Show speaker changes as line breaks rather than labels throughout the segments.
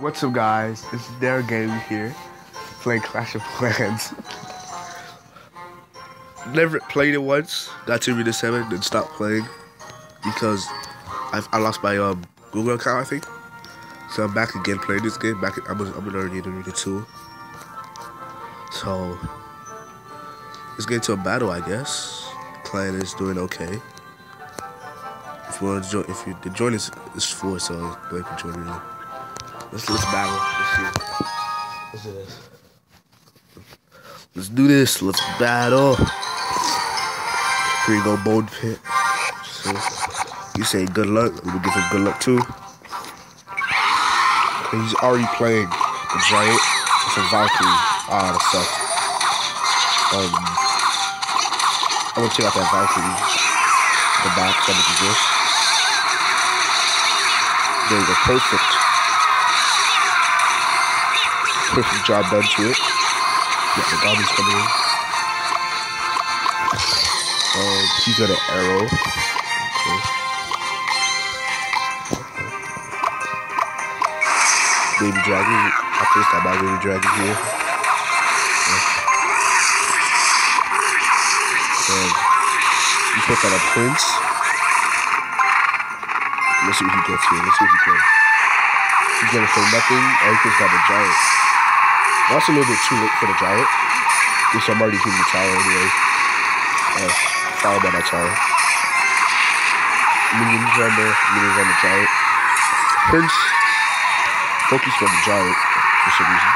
What's up guys, It's Derek Gaming here, playing Clash of Clans. Never played it once, got to Arena 7, then stopped playing because I, I lost my um, Google account I think. So I'm back again playing this game, back I'm, I'm already in Arena 2. So, let's get into a battle I guess. Clan is doing okay. If you want to join, if you, the join is, is full, so ahead and join me. Let's let's battle. Let's do this. Let's do this. Let's battle. Here you go, Bone Pit. So, you say good luck. We will give him good luck too. He's already playing the Giant. It's a Valkyrie. Ah, that sucks. Um, I'm gonna check out that Valkyrie. The back, that is this. There you go, perfect job done to it. Yeah, the goblins coming in. Um, he's got an arrow. Okay. Baby dragon. I placed that my baby dragon here. And you put a prince. Let's see what he gets here. Let's see what he can. He's gonna say nothing. Or he just got a giant. That's a little bit too late for the giant. Which I'm already hitting the tower anyway. Uh, followed by that tower. Minions on there, minions on the giant. Prince focus on the giant for some reason.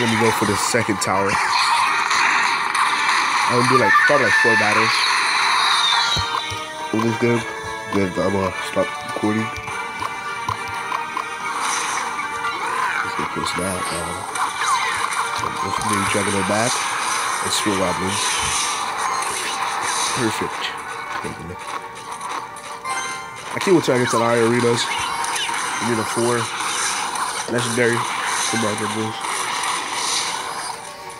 Let me go for the second tower. I'm gonna do like probably like four battles. All this good. Then I'm gonna stop recording. What's that? Uh, maybe dragging it back. And Spear Goblins. Perfect. I can't wait till I get to the arenas. Arena 4. Legendary. Come on, Red Bulls.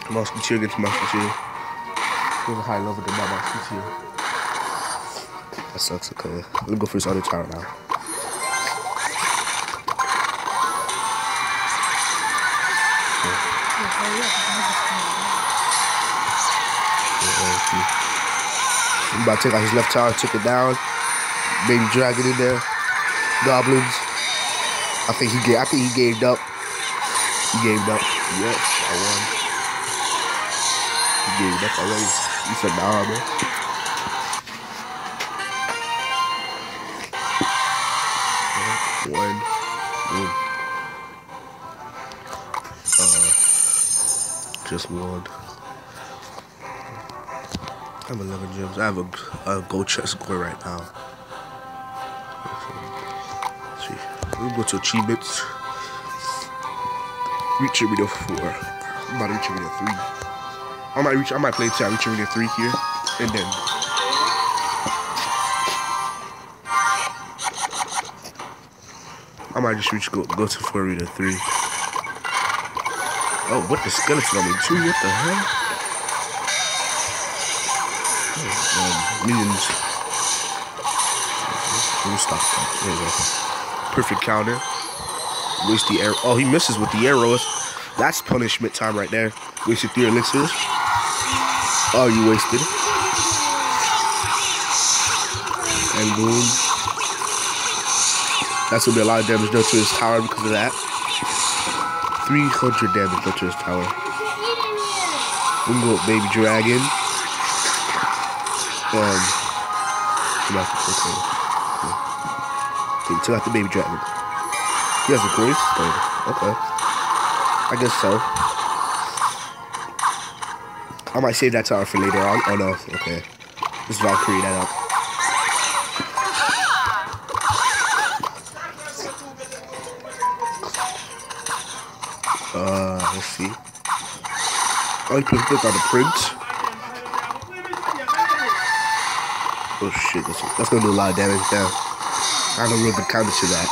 Musketeer gets Musketeer. There's a high level than my Musketeer. That sucks, okay. Let's go for this other tower now. About to take out his left tower, took it down. Maybe Baby dragon in there. Goblins. I think he gave I think he gave up. He gave up. Yes, I won. He gave up already. He said. One. One. Uh just one. I have 11 gems. I have a, a gold chest going right now. Let's see. We'll go to achievements. Reach arena 4. I'm about to reach arena 3. I might reach, I might play until I reach arena 3 here. And then. I might just reach, go, go to arena 3. Oh, what the skeleton on me too? What the hell? There you go. Perfect counter. Waste the arrow. Oh, he misses with the arrows. That's punishment time right there. Wasted three elixirs. Oh, you wasted. And boom. That's gonna be a lot of damage done to his tower because of that. 300 damage done to his tower. We can go with baby dragon. Um, back okay. okay. Took the baby dragon. He has a voice? Oh, okay. I guess so. I might save that tower for later on. Oh no, okay. This Valkyrie that up. Uh, let's see. You can click on the print. Oh shit, that's, that's gonna do a lot of damage now. I a real good counter to that.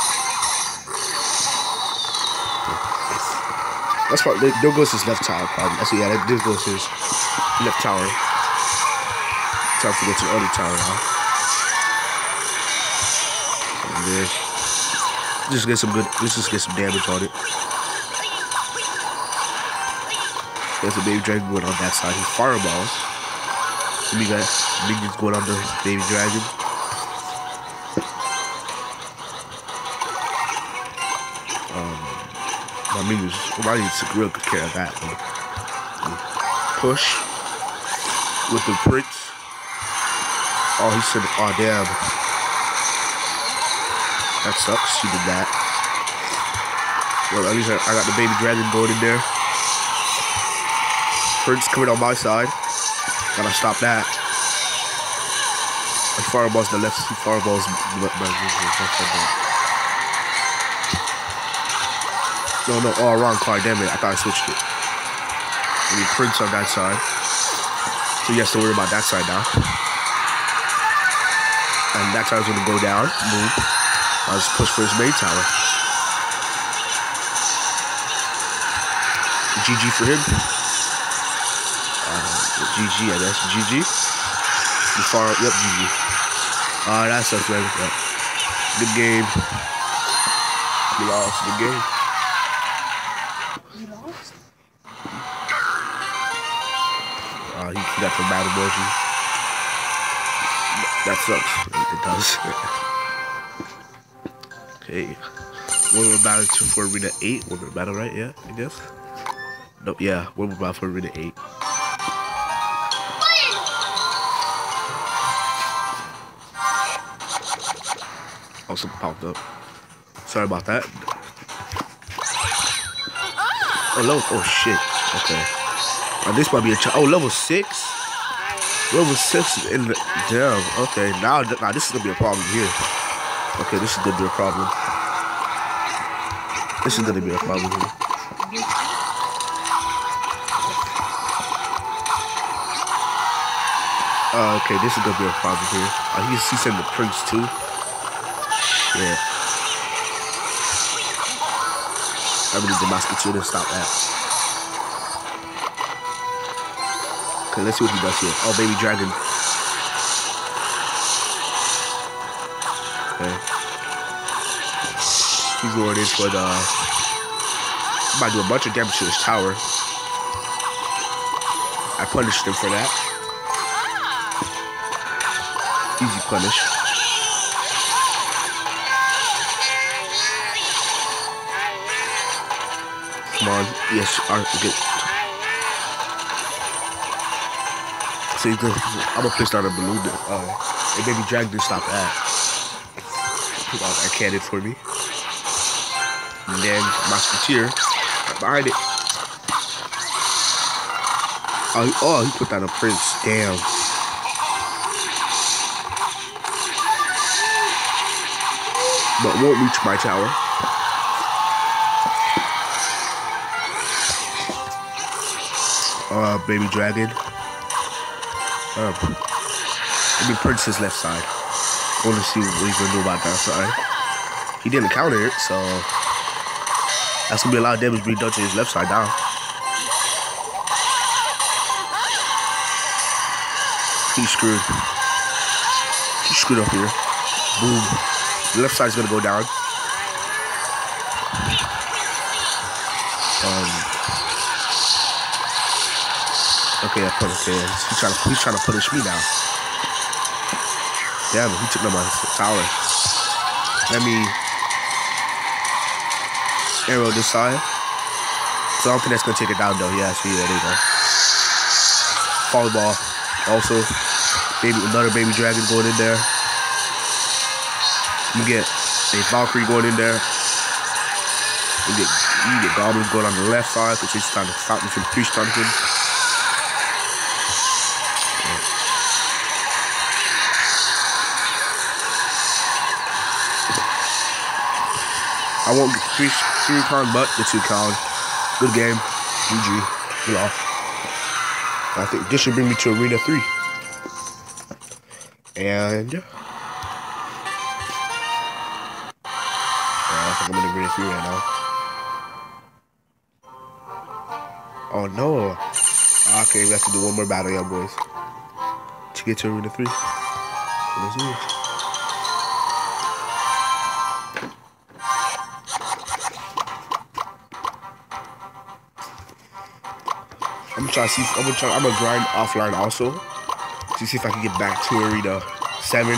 That's probably, there goes his left tower probably. That's, yeah, there goes his left tower. Time to go to the other tower now. And Just get some good. Let's just get some damage on it. There's a baby dragon going on that side. He fireballs. We got minions going on the baby dragon. Minions took real good care of that. Push with the prince. Oh, he said, oh damn. That sucks. He did that. Well, at least I, I got the baby dragon going in there. Prince coming on my side. Gotta stop that. And fireballs the left, fireballs. No, no, oh, wrong card. Damn it. I thought I switched it. I mean, Prince on that side. So he has to worry about that side now. And that side's gonna go down. Move. I'll just push for his main tower. GG for him. Uh, GG, I guess. GG. The far, yep, GG. Uh, that sucks, man. Yep. Good game. We lost the game. Uh, he, got the. That sucks. It does. okay. More battle to for arena eight. More battle, right? Yeah, I guess. Nope. Yeah, more battle for arena eight. Also popped up. Sorry about that. Oh. Oh shit. Okay. Oh, this might be a. Ch- oh, level six. Level six in the damn. Okay, now now this is gonna be a problem here. Okay, this is gonna be a problem. This is gonna be a problem here. Uh, okay, this is gonna be a problem here. Uh, he's he sent the prince too. Yeah. I really the musketeer to stop that. Okay, let's see what he does here. Oh, baby dragon. Okay. He's going in for the. About to do a bunch of damage to his tower. I punished him for that. Easy punish. Come on. Yes, all right, good. The, I'm gonna place down a balloon. Uh, and maybe drag this stop that. Put out that cannon for me. And then Musketeer behind it. Oh, oh, he put down a prince. Damn. But won't reach my tower. Uh, baby dragon. Um, let me Prince's left side. I want to see what he's gonna do about that side. He didn't counter it, so that's gonna be a lot of damage being done to his left side now. He's screwed. He's screwed up here. Boom. The left side's gonna go down. Um, He's trying to he's trying to punish me now. Damn he took my tower. Let me arrow this side. So I don't think that's gonna take it down though. Yeah, see, there you go. ball. Also, baby another baby dragon going in there. You get a Valkyrie going in there. You get you get goblins going on the left side because he's trying to stop me from three I won't three three con, but the two con. Good game. GG. We lost. I think this should bring me to arena three. And yeah, I think I'm in arena three right now. Oh no. Ah, okay, we have to do one more battle, y'all boys. To get to arena three. Let's do try see. I'm gonna try. I'm gonna grind offline also to see if I can get back to arena seven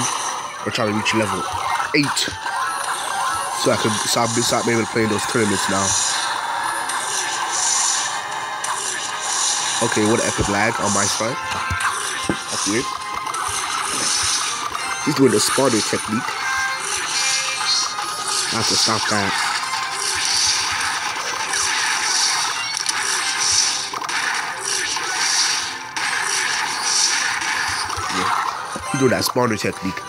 or try to reach level eight, so I could stop, stop being able to play in those tournaments now. Okay, what an epic lag on my side. That's weird. He's doing the spawner technique. I have to stop that. You do that spawner technique.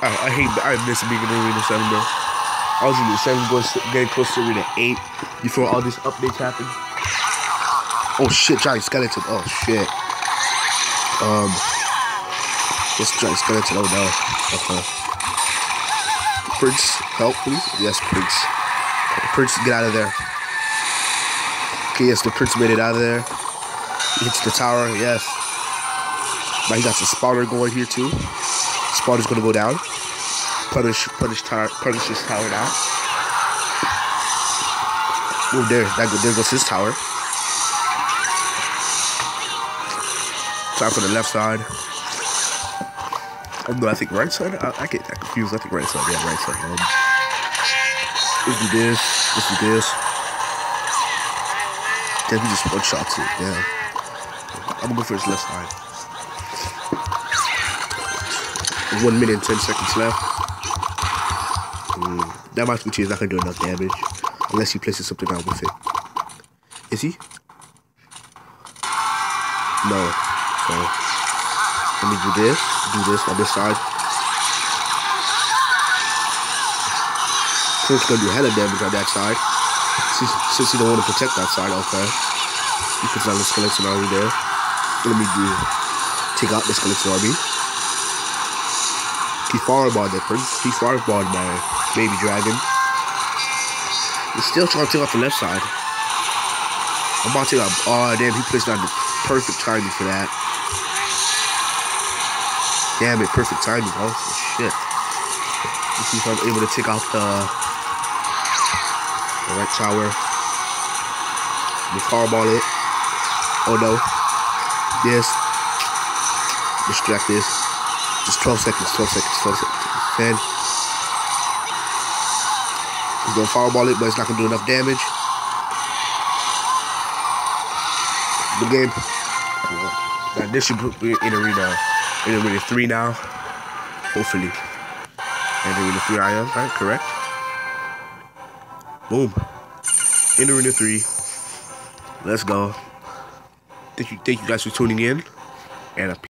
I, I hate I miss being in Arena 7 bro. I was in the 7 going getting close to Arena 8 before all these updates happened. Oh shit, giant skeleton. Oh shit. Um this giant skeleton, oh no. Okay. Prince, help please? Yes, Prince. Prince, get out of there. Okay, yes, the Prince made it out of there. He hits the tower, yes. Now he got some spawner going here too. Spawner's gonna go down. Punish, punish tower, punish this tower now. Oh, there, that go, there goes his tower. Time for the left side. Oh no, I think right side. I, I get that confused. I think right side. Yeah, right side. Um, let's do this. Let's do this. Damn, he just one shots it. Damn. I'm gonna go for his left side. One minute and ten seconds left. Mm, that match which is not gonna do enough damage unless he places something out with it. Is he? No. So let me do this. Do this on this side. So gonna do hella damage on that side. Since, since he don't want to protect that side, okay. He puts down the skeleton already there. Let me do take out this skeleton army. He fireballed that prince. He fireballed my baby dragon. He's still trying to take out the left side. I'm about to take out. Oh damn! He placed down the perfect timing for that. Damn it! Perfect timing. Oh shit. Let's see if I'm able to take out the, the right tower. We fireball it. Oh no. Yes. Distract this. Just 12 seconds, 12 seconds, 12 seconds. 10. He's gonna fireball it, but it's not gonna do enough damage. The game. Now this should be in arena. In arena 3 now. Hopefully. And arena 3 I am, right? Correct? Boom. In arena 3. Let's go. Thank you, thank you guys for tuning in, and